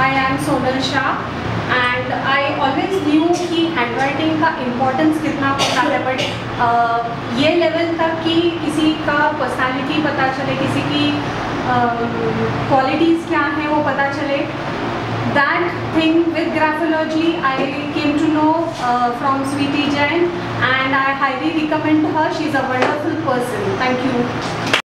I am Sonal Shah and I always knew कि handwriting का importance कितना होता है बट uh, ये लेवल तक कि किसी का पर्सनालिटी पता चले किसी की क्वालिटीज़ uh, क्या हैं वो पता चले that thing with graphology I came to know uh, from Sweetie Jain and I highly recommend her. She's a wonderful person. Thank you.